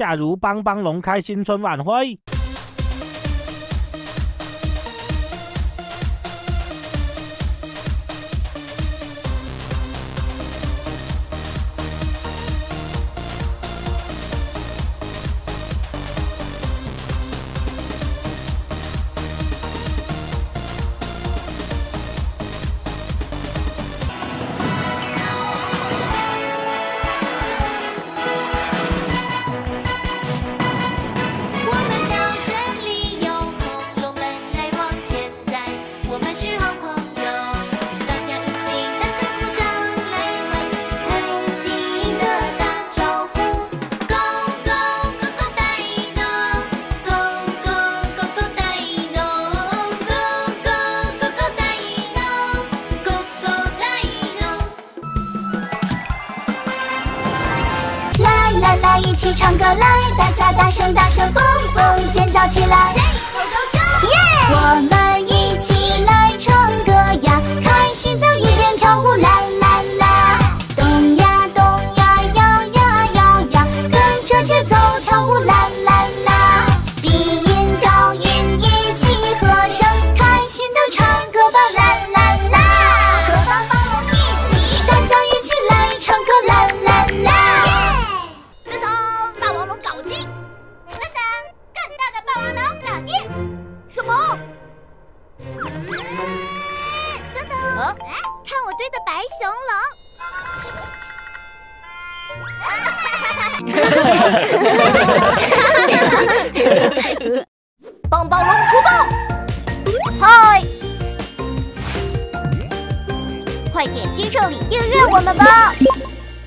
假如帮帮龙开新春晚会。来一起唱歌来大家大声大声蹦蹦尖叫起来。Say go go go 耶我们等等，看我堆的白熊龙！哈哈哈哈哈哈哈哈哈哈哈哈！棒棒龙出动！嗨，快点击这里订阅我们吧！